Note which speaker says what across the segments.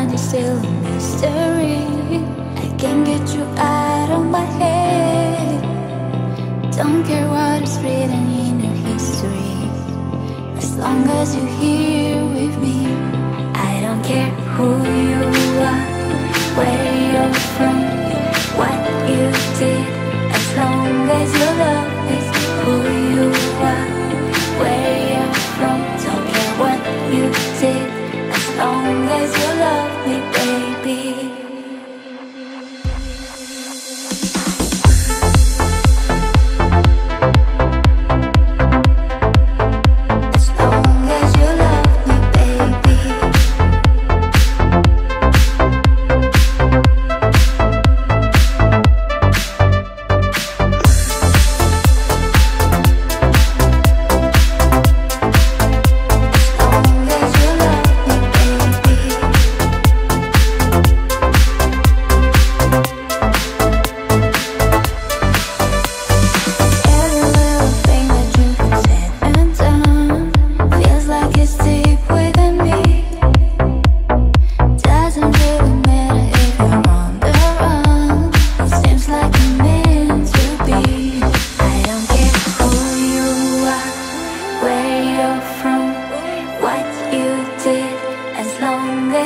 Speaker 1: mind is still a mystery. I can't get you out of my head. Don't care what is written in your history. As long as you're here with me I don't care who you are Where you're from What you did. As long as you love.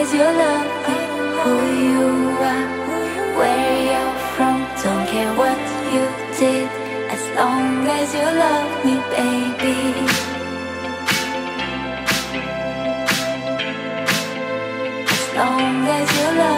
Speaker 1: Cause you're lovely, who you are, where you're from Don't care what you did, as long as you love me, baby As long as you love me.